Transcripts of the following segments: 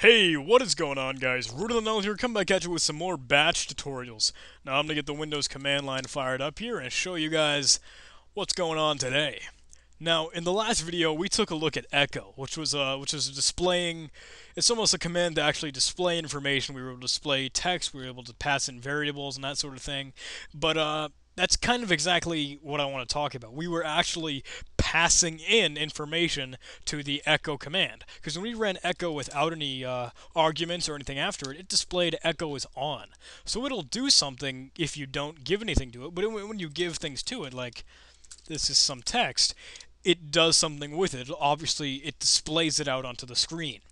Hey, what is going on guys? Root of the Null here, come back at you with some more batch tutorials. Now I'm going to get the Windows command line fired up here and show you guys what's going on today. Now, in the last video, we took a look at Echo, which was uh, which was displaying, it's almost a command to actually display information. We were able to display text, we were able to pass in variables and that sort of thing. But uh, that's kind of exactly what I want to talk about. We were actually passing in information to the echo command. Because when we ran echo without any uh, arguments or anything after it, it displayed echo is on. So it'll do something if you don't give anything to it, but when you give things to it, like this is some text, it does something with it. Obviously, it displays it out onto the screen.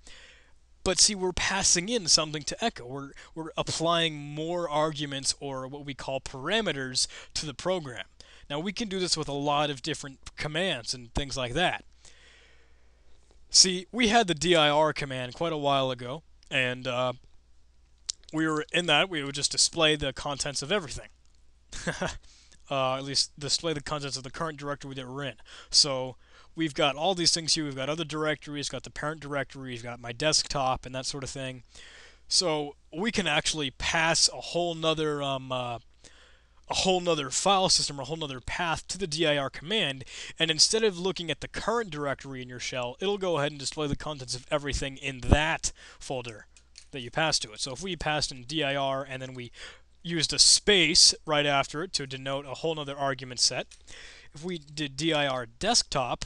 But see, we're passing in something to echo. We're, we're applying more arguments or what we call parameters to the program. Now we can do this with a lot of different commands and things like that. See, we had the dir command quite a while ago, and uh, we were in that we would just display the contents of everything. uh, at least display the contents of the current directory that we're in. So we've got all these things here. We've got other directories, got the parent directory, we've got my desktop, and that sort of thing. So we can actually pass a whole nother um, uh, a whole nother file system or a whole nother path to the dir command and instead of looking at the current directory in your shell it'll go ahead and display the contents of everything in that folder that you pass to it. So if we passed in dir and then we used a space right after it to denote a whole nother argument set if we did dir desktop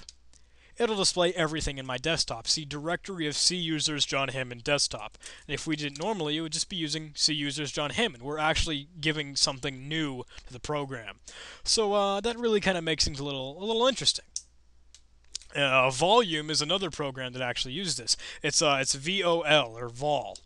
it'll display everything in my desktop. See directory of C users John Hammond desktop. And if we did it normally, it would just be using C users John Hammond. We're actually giving something new to the program. So uh, that really kind of makes things a little a little interesting. Uh, Volume is another program that actually uses this. It's uh, it's VOL or vol.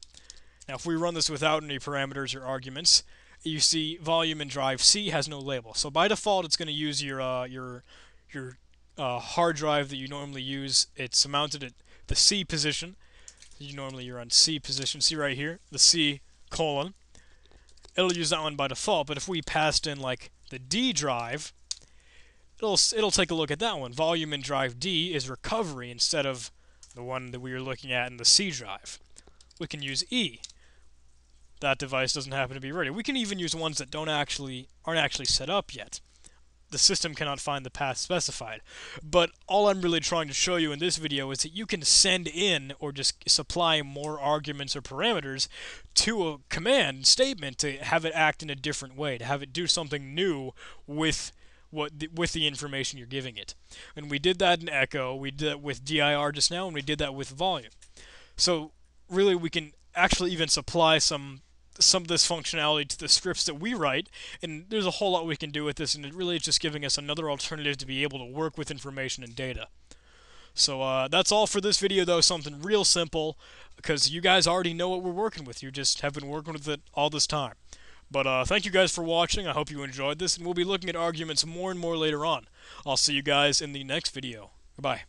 Now, if we run this without any parameters or arguments, you see volume and drive C has no label. So by default, it's going to use your uh, your your uh, hard drive that you normally use. It's mounted at the C position. You normally you're on C position. See right here, the C colon. It'll use that one by default. But if we passed in like the D drive, it'll it'll take a look at that one. Volume in drive D is recovery instead of the one that we were looking at in the C drive. We can use E. That device doesn't happen to be ready. We can even use ones that don't actually aren't actually set up yet the system cannot find the path specified. But all I'm really trying to show you in this video is that you can send in or just supply more arguments or parameters to a command statement to have it act in a different way, to have it do something new with what the, with the information you're giving it. And we did that in Echo, we did that with DIR just now, and we did that with Volume. So really we can actually even supply some some of this functionality to the scripts that we write, and there's a whole lot we can do with this, and it really is just giving us another alternative to be able to work with information and data. So uh, that's all for this video, though, something real simple, because you guys already know what we're working with. You just have been working with it all this time. But uh, thank you guys for watching. I hope you enjoyed this, and we'll be looking at arguments more and more later on. I'll see you guys in the next video. Goodbye.